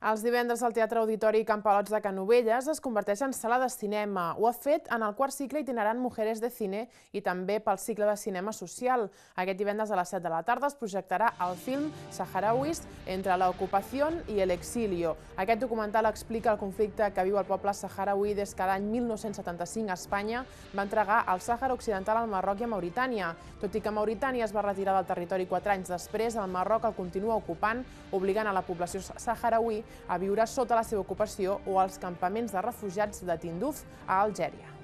Els divendres al Teatre Auditori Campalots de Canovelles es converteix en sala de cinema. Ho ha fet en el quart cicle itinerant Mujeres de Cine i també pel cicle de cinema social. Aquest divendres a les 7 de la tarda es projectarà el film Saharauis entre la ocupació i el. Aquest documental explica el conflicte que viu el poble saharaui des que l'any 1975 a Espanya va entregar el Sàhara Occidental al Marroc i a Mauritània. Tot i que Mauritània es va retirar del territori quatre anys després, el Marroc el continua ocupant, obligant a la població saharaui a viure sota la seva ocupació o als campaments de refugiats de Tinduf a Algèria.